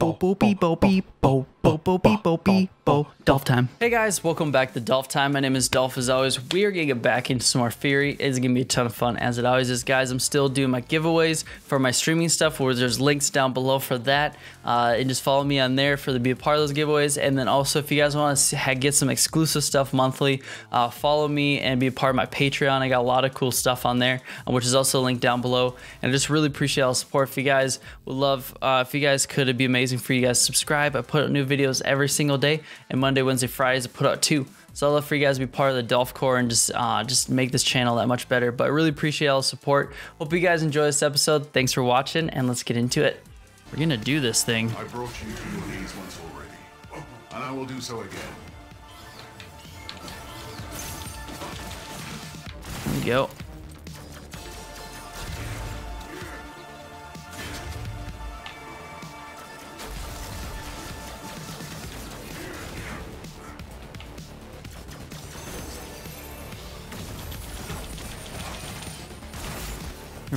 Bo bo beep bo bo bo bo beep bo bo Dolph time. Hey guys, welcome back to Dolph time. My name is Dolph as always. We are gonna get back into some more Furi. It's gonna be a ton of fun as it always is, guys. I'm still doing my giveaways for my streaming stuff where there's links down below for that. Uh, and just follow me on there for to be a part of those giveaways. And then also if you guys want to get some exclusive stuff monthly, uh, follow me and be a part of my Patreon. I got a lot of cool stuff on there, uh, which is also linked down below. And I just really appreciate all the support. If you guys would love, uh, if you guys could, it'd be amazing for you guys to subscribe. I put out new videos every single day, and Monday, Wednesday, Fridays, I put out two. So I'd love for you guys to be part of the Dolph Corps and just uh, just make this channel that much better. But I really appreciate all the support. Hope you guys enjoy this episode. Thanks for watching, and let's get into it. We're gonna do this thing. I brought you to your knees once already, and I will do so again. There we go.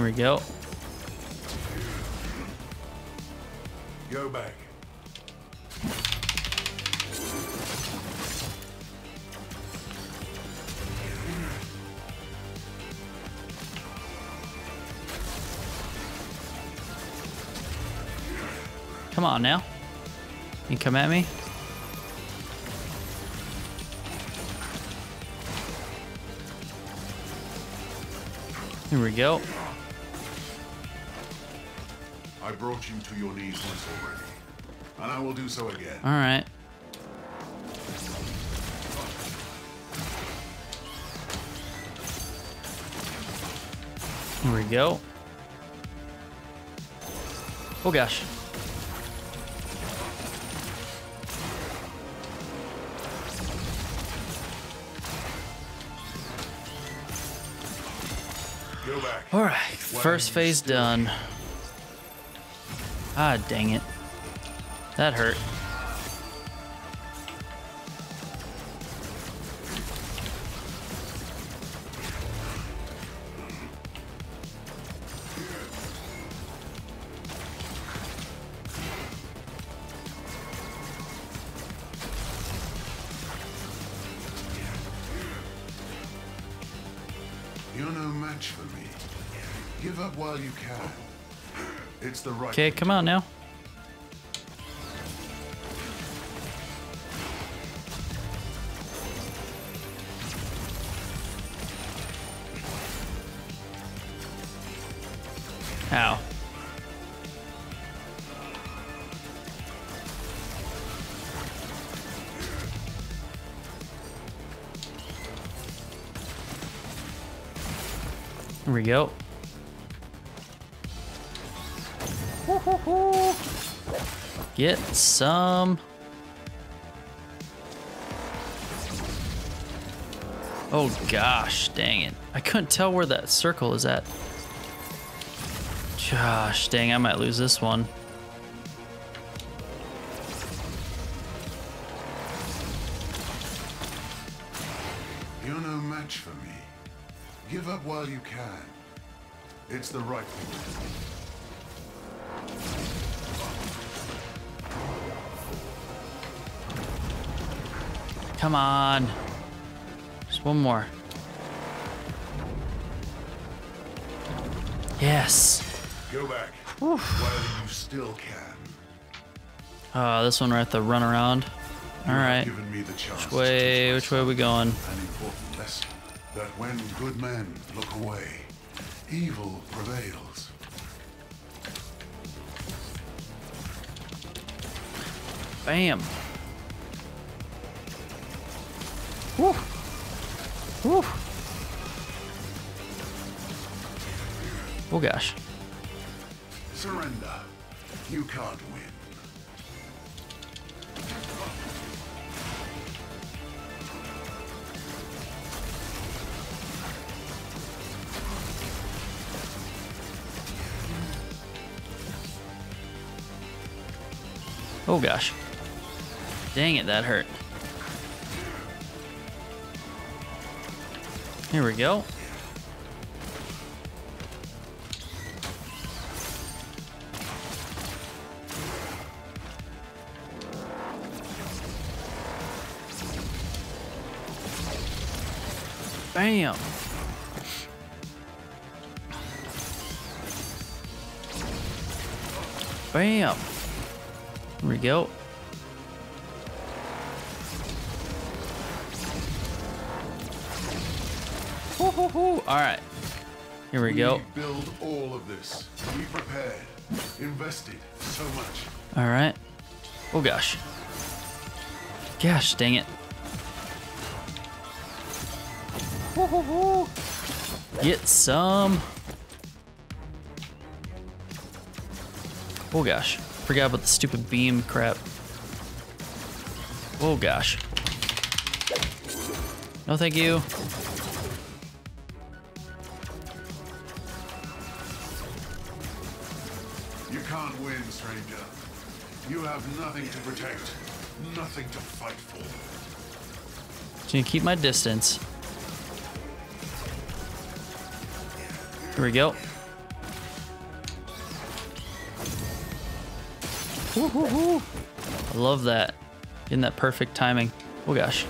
Here we go. Go back. Come on now. You come at me. Here we go. I brought you to your knees once already, and I will do so again. All right. Here we go. Oh gosh. Go back. All right, first phase done. Ah, dang it. That hurt. The right. Okay, come on now. Ow. Here we go. Get some. Oh gosh, dang it. I couldn't tell where that circle is at. Gosh, dang, I might lose this one. You're no match for me. Give up while you can. It's the right thing to do. Come on. Just one more. Yes. Go back while you still can. Oh, this one right the run around. All You. Given me the chance Which way? Which way are we going? An important lesson that when good men look away, evil prevails. Bam. Woo. Woo. Oh gosh. Surrender. You can't win. Oh gosh. Dang it, that hurt. Here we go. Bam. Bam. Here we go. All right. Here we, we go. build all of this. We prepared, invested so much. All right. Oh gosh. Gosh, dang it. Get some. Oh gosh. Forgot about the stupid beam crap. Oh gosh. No thank you. You You have nothing to protect, nothing to fight for. Just gonna keep my distance. Here we go. I love that. Getting that perfect timing. Oh gosh.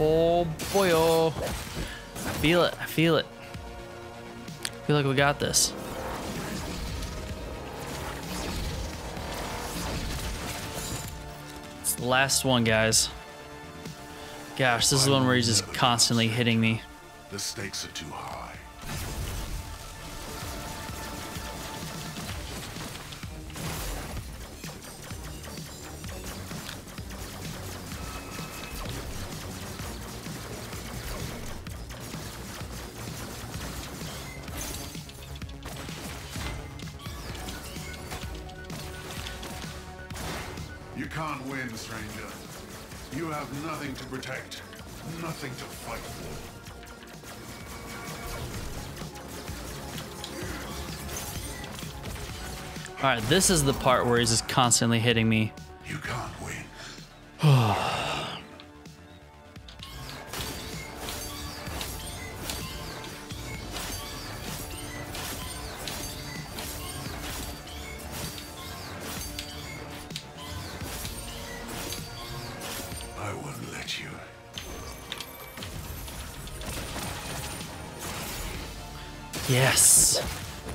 Oh boy, oh. Feel it, I feel it. I feel like we got this. It's the last one, guys. Gosh, this is the one where he's just constantly hitting me. The stakes are too high. You can't win, stranger. You have nothing to protect, nothing to fight for. All right, this is the part where he's just constantly hitting me.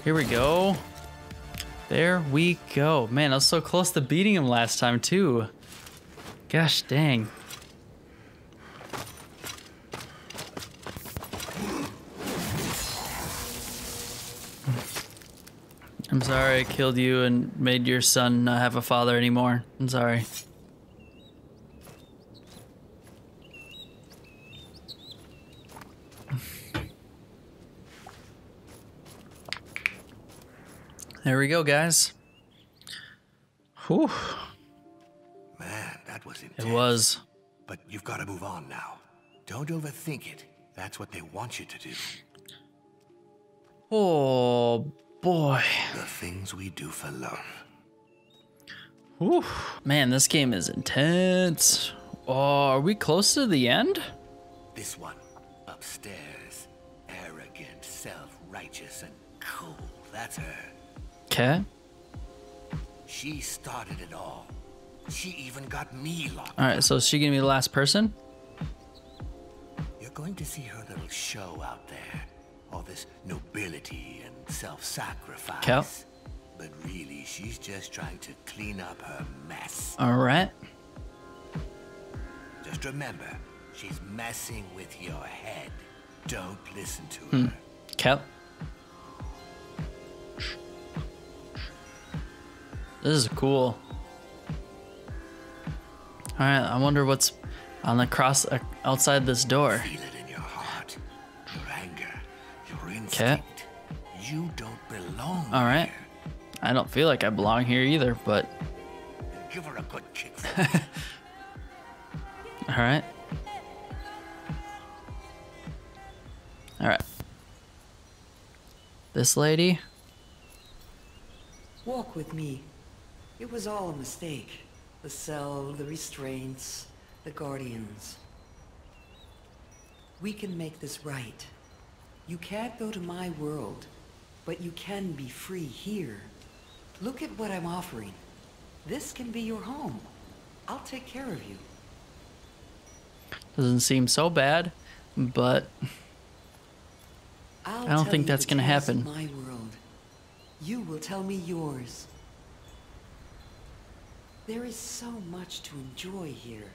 Here we go. There we go. Man, I was so close to beating him last time, too. Gosh dang. I'm sorry I killed you and made your son not have a father anymore. I'm sorry. There we go, guys. Whew. Man, that was intense. It was. But you've got to move on now. Don't overthink it. That's what they want you to do. Oh boy. The things we do for love. Whew. Man, this game is intense. Oh, are we close to the end? This one, upstairs, arrogant, self-righteous, and cool. That's her. Okay. She started it all. She even got me locked. All right, so is she gonna be the last person? You're going to see her little show out there. All this nobility and self-sacrifice. Cal? But really, she's just trying to clean up her mess. All right. Just remember, she's messing with your head. Don't listen to Hmm. her. Kel. This is cool. All right, I wonder what's on the cross uh, outside this door. Feel it in your heart, your your instinct. You don't belong All right. here. I don't feel like I belong here either, but Give her a good kick. all right. All right. This lady. Walk with me. It was all a mistake. The cell, the restraints, the guardians. We can make this right. You can't go to my world, but you can be free here. Look at what I'm offering. This can be your home. I'll take care of you. Doesn't seem so bad, but I'll I don't think that's tales of happen. My world. You will tell me yours. There is so much to enjoy here.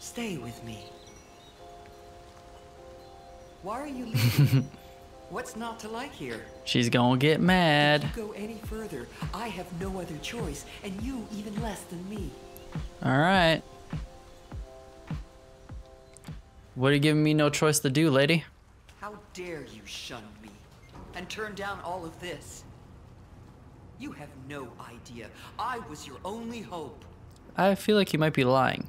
Stay with me. Why are you leaving? What's not to like here? she's gonna get mad. Go any further, I have no other choice, and you even less than me. All right. What are you giving me no choice to do, lady? How dare you shun me and turn down all of this? You have no idea. I was your only hope. I feel like you might be lying.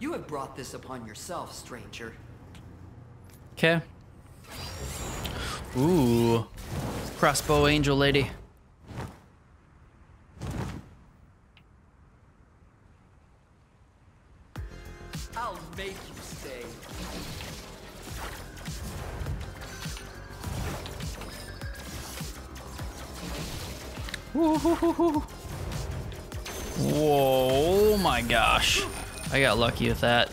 You have brought this upon yourself, stranger. Okay. Ooh. Crossbow angel lady. Whoa, my gosh. I got lucky with that.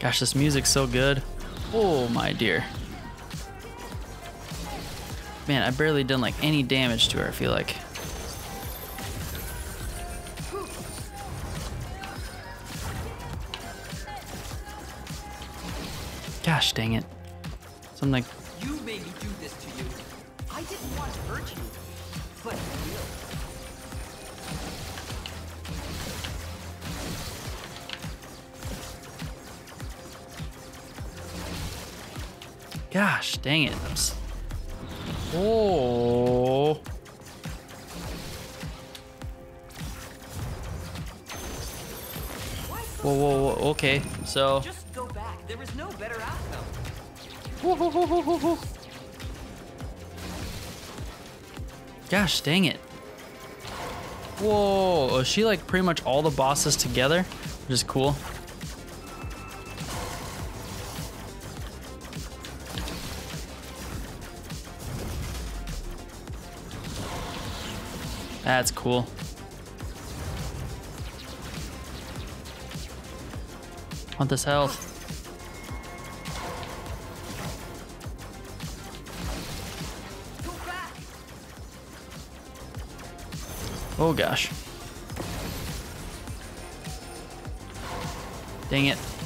Gosh, this music's so good. Oh my dear. Man, I barely done like any damage to her, I feel like. Gosh dang it. Something like didn't want to hurt you, but I will. Gosh, dang it. I'm Oh. Whoa, whoa, whoa. Okay, so. Just go back. There is no better outcome. Gosh, dang it. Whoa. She like pretty much all the bosses together? Which is cool. That's cool. Want this health? Oh gosh. Dang it.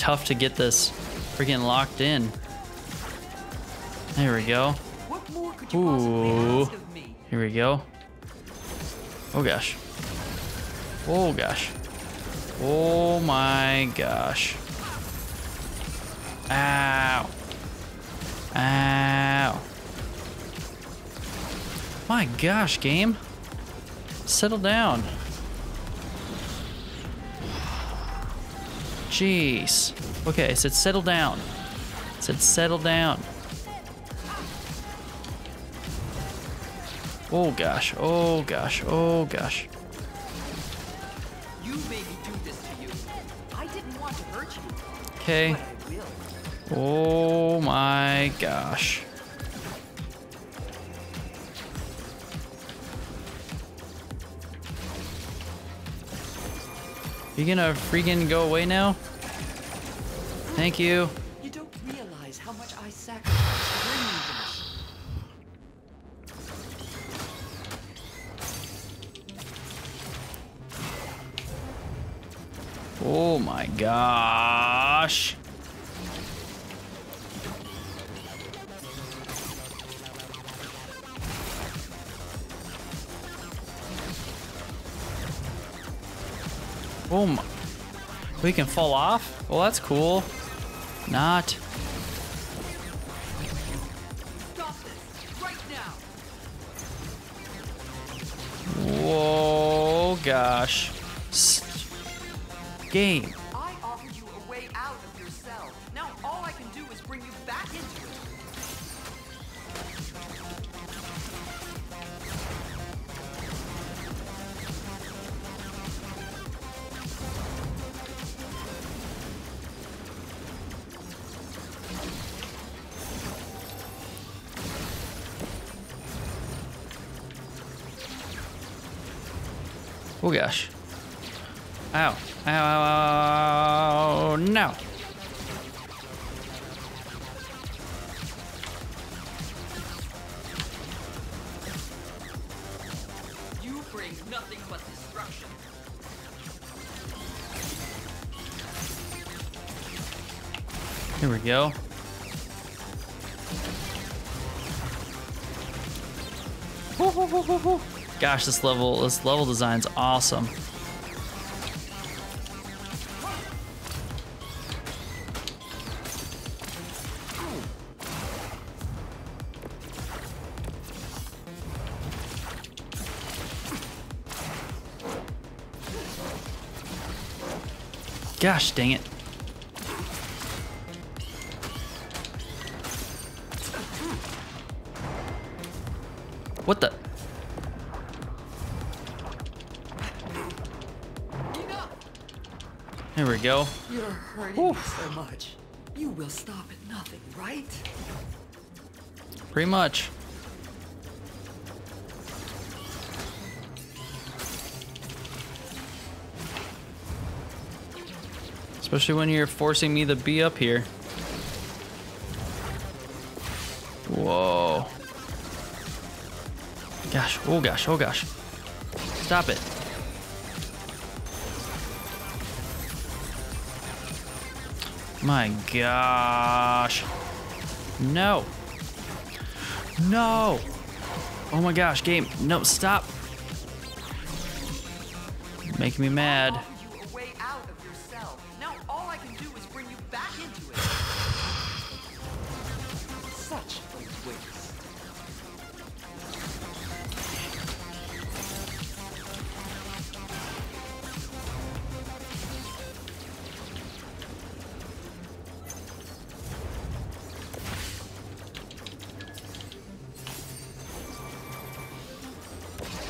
Tough to get this freaking locked in. There we go. What more could you possibly Ooh. ask of me? Here we go. Oh gosh. Oh gosh. Oh my gosh. Ow. Ow. My gosh, game. Settle down. Jeez. Okay, I said settle down. I said settle down. Oh gosh, oh gosh, oh gosh. You made me do this to you. I didn't want to hurt you, Okay. but I will. Oh my gosh. You gonna freaking go away now? Thank you. You don't realize how much I sacrificed to bring you this. Oh my gosh. Oh my. We can fall off? Well, that's cool. Not. Whoa, gosh. Game. Here we go. Gosh, this level, this level design's awesome. Gosh, dang it. Go. You're hurting me so much. You will stop at nothing, right? Pretty much. Especially when you're forcing me to be up here. Whoa. Gosh, oh gosh, oh gosh. Stop it. My gosh. No. No. Oh my gosh, game. No, stop. Making me mad.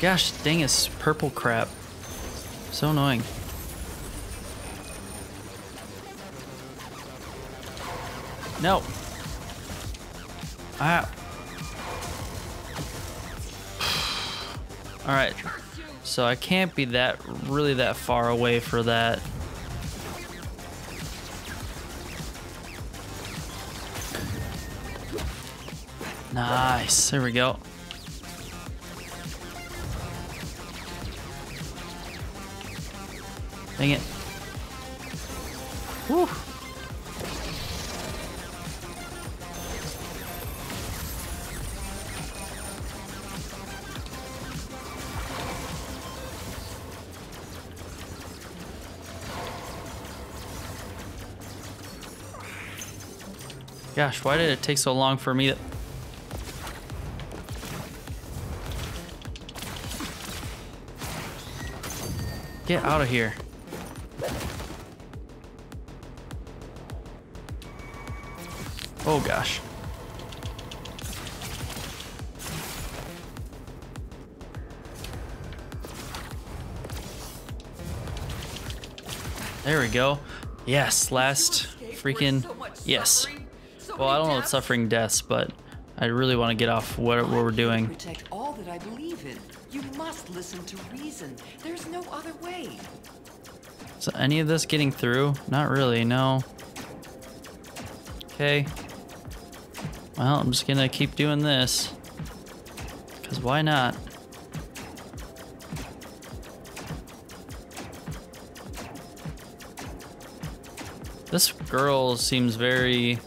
Gosh dang this purple crap. So annoying. No. Ah. Alright. So I can't be that really that far away for that. Nice. There we go. Dang it. Whew. Gosh, why did it take so long for me to... Get out of here. Oh gosh. There we go. Yes, last freaking yes. Well, I don't know what suffering deaths, but I really want to get off what, what we're doing. Protect all that I believe in. You must listen to reason. There's no other way. So any of this getting through? Not really, no. Okay. Well, I'm just gonna keep doing this. Cause why not? This girl seems very...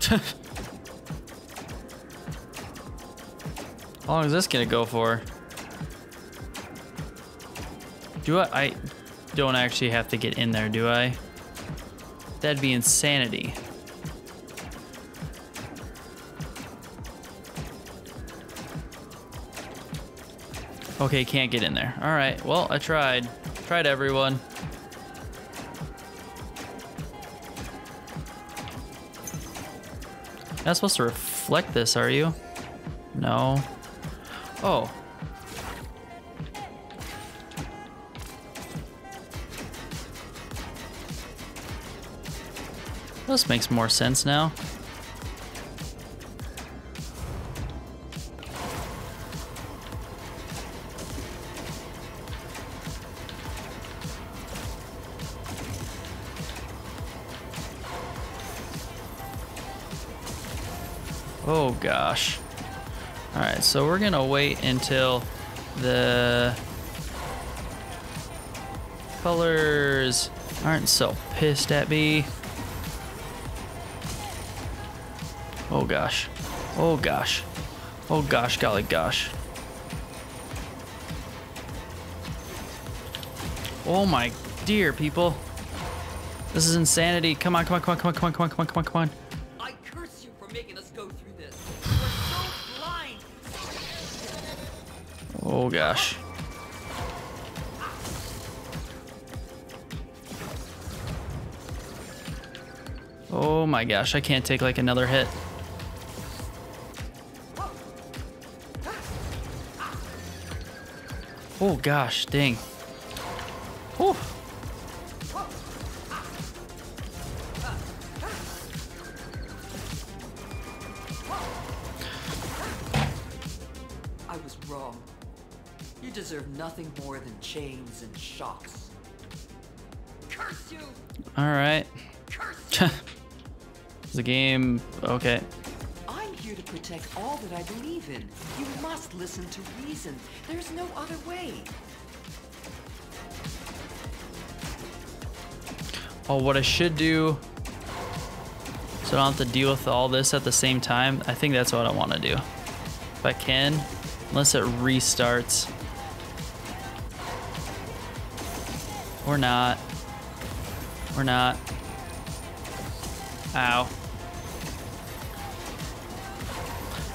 How long is this gonna go for? Do I? I don't actually have to get in there, do I? That'd be insanity. Okay, can't get in there. All right, well, I tried. Tried everyone. Not supposed to reflect this, are you? No. Oh. This makes more sense now. Oh gosh. Alright, so we're gonna wait until the colors aren't so pissed at me. Oh gosh. Oh gosh. Oh gosh, golly gosh. Oh my dear people. This is insanity. Come on, come on, come on, come on, come on, come on, come on, come on, come on. Oh gosh. Oh my gosh, I can't take like another hit. Oh gosh, dang. Deserve nothing more than chains and shocks. Curse you! Alright. Curse the game okay. I'm here to protect all that I believe in. You must listen to reason. There's no other way. Oh, what I should do so I don't have to deal with all this at the same time. I think that's what I want to do. If I can, unless it restarts. Or not. Or not. Ow.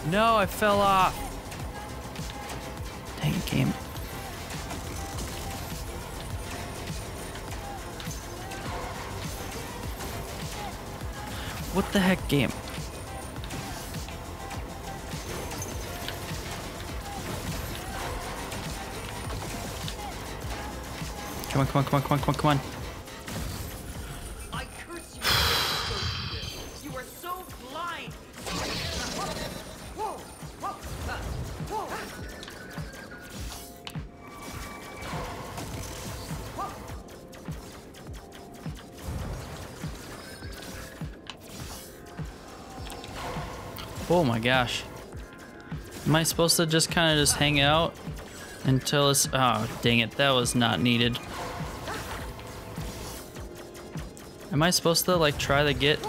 No, I fell off. Dang it, game. What the heck game? Come on, come on, come on, come on, come on, come on. Oh my gosh. Am I supposed to just kind of just hang out until it's... Oh, dang it. That was not needed. Am I supposed to, like, try to get...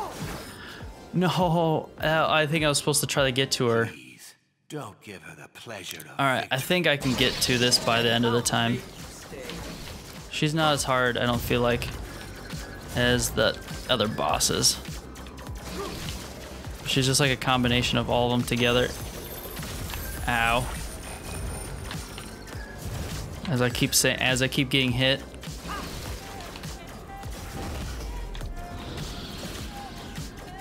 No, uh, I think I was supposed to try to get to her. Please, don't give her the pleasure of Alright, I think I can get to this by the end of the time. She's not as hard, I don't feel like, as the other bosses. She's just like a combination of all of them together. Ow. As I keep saying, as I keep getting hit.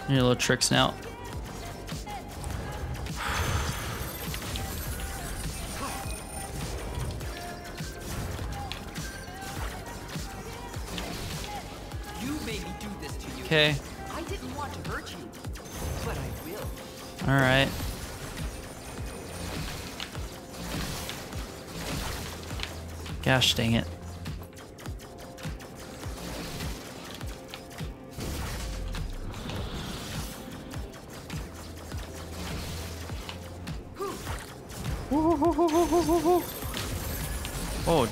Your little tricks now. You made me do this to you. Okay. I didn't want to hurt you, but I will. All right. Gosh dang it.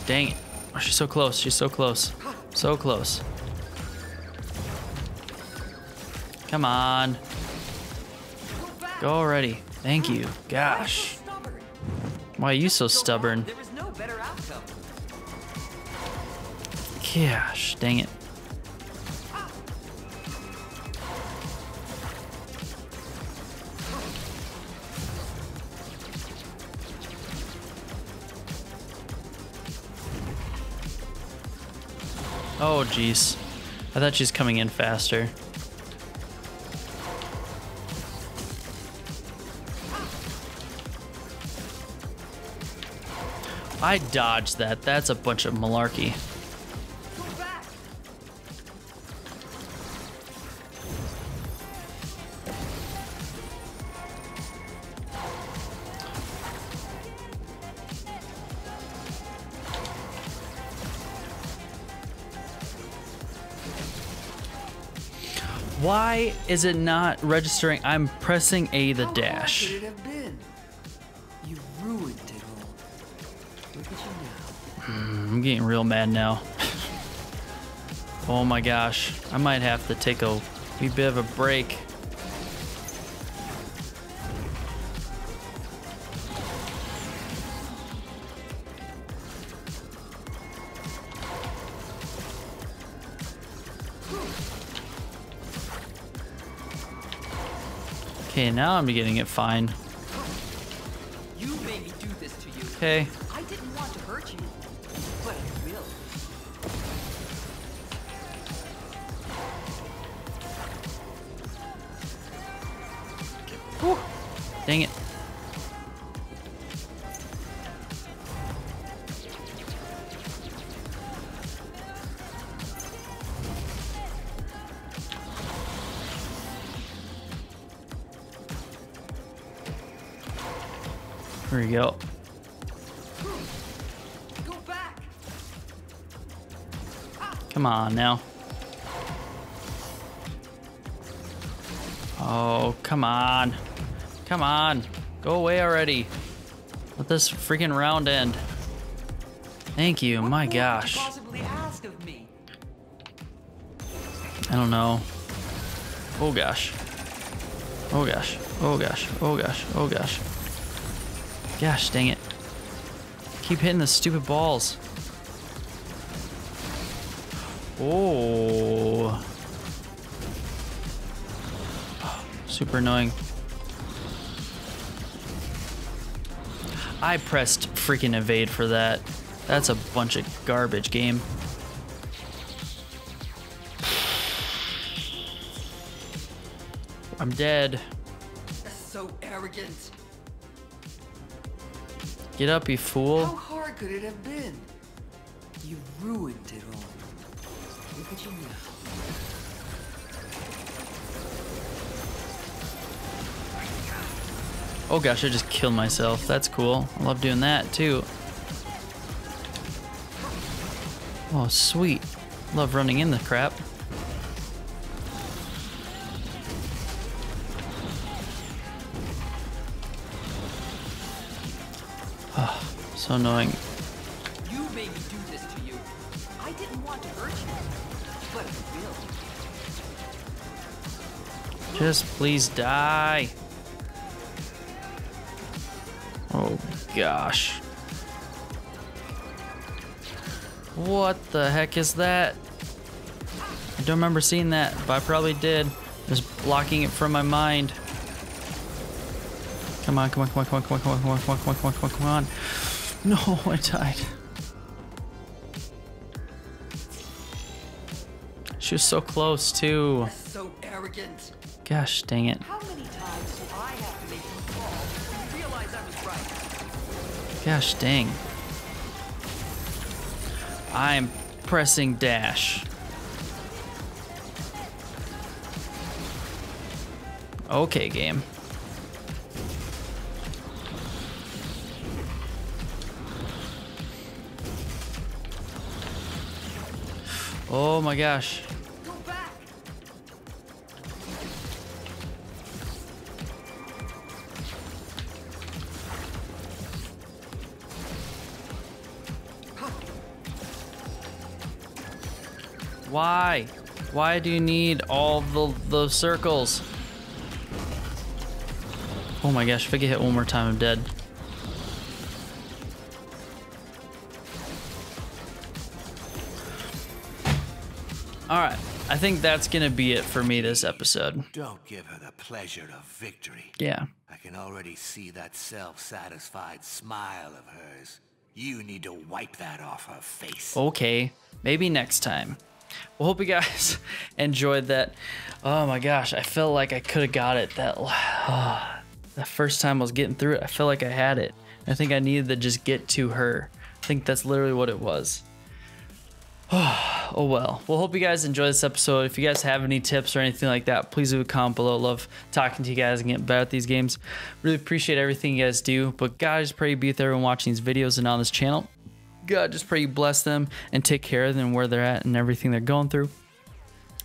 Dang it. Oh, she's so close. She's so close. So close. Come on. Go already. Thank you. Gosh. Why are you so stubborn? There is no better outcome. Gosh, dang it. Oh, jeez. I thought she's coming in faster. I dodged that. That's a bunch of malarkey. Why is it not registering? I'm pressing A the How dash. could it have been? You ruined it all. Look at you now. Hmm, I'm getting real mad now. oh my gosh. I might have to take a wee bit of a break. Okay, now I'm getting it fine. You made me do this to you. Okay. I didn't want to hurt you, but I will. Dang it. There we go. Go! Come on now. Oh, come on. Come on. Go away already. Let this freaking round end. Thank you. What My gosh. ask of me? I don't know. Oh gosh. Oh gosh. Oh gosh. Oh gosh. Oh gosh. Gosh dang it. Keep hitting the stupid balls. Oh. Super annoying. I pressed freaking evade for that. That's a bunch of garbage game. I'm dead. That's so arrogant. Get up, you How fool. hard could it have been? You ruined it all. Look at you now. Oh gosh, I just killed myself. That's cool. I love doing that too. Oh, sweet. Love running in the crap. So annoying. You made me do this to you. I didn't want to hurt you, but I will. Just please die. Oh gosh. What the heck is that? I don't remember seeing that, but I probably did. Just blocking it from my mind. Come on, come on, come on, come on, come on, come on, come on, come on, come on, come on, come on, come on. No, I died. She was so close too. So arrogant. Gosh dang it. How many times do I have to make you fall you realize I was right? Gosh dang. I'm pressing dash. Okay, game. Oh my gosh. Why? Why do you need all the, the circles? Oh my gosh, if I get hit one more time, I'm dead. All right, I think that's gonna be it for me this episode. Don't give her the pleasure of victory. Yeah. I can already see that self-satisfied smile of hers. You need to wipe that off her face. Okay, maybe next time. Well, hope you guys enjoyed that. Oh my gosh, I felt like I could have got it that uh, the first time I was getting through it. I felt like I had it. I think I needed to just get to her. I think that's literally what it was. oh well. Well, hope you guys enjoy this episode. If you guys have any tips or anything like that, please leave a comment below. Love talking to you guys and getting better at these games. Really appreciate everything you guys do. But guys, pray you be with everyone watching these videos and on this channel. God, just pray you bless them and take care of them where they're at and everything they're going through.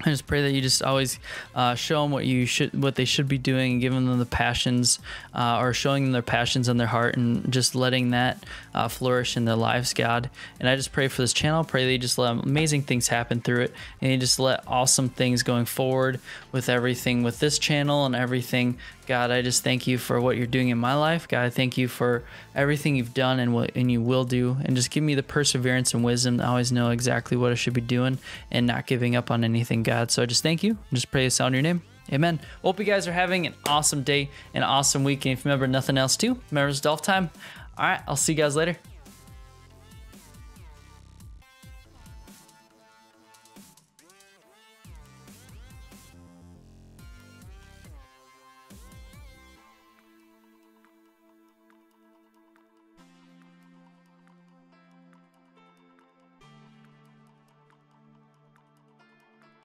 I just pray that you just always uh, show them what you should, what they should be doing, and giving them the passions, uh, or showing them their passions in their heart, and just letting that uh, flourish in their lives, God. And I just pray for this channel. Pray that you just let amazing things happen through it, and you just let awesome things going forward with everything with this channel and everything. God, I just thank you for what you're doing in my life. God, I thank you for everything you've done and what and you will do, and just give me the perseverance and wisdom to always know exactly what I should be doing and not giving up on anything, God. So I just thank you. Just pray this out in your name. Amen. Hope you guys are having an awesome day, an awesome week. And if you remember nothing else too, remember it's Dolph time. All right, I'll see you guys later.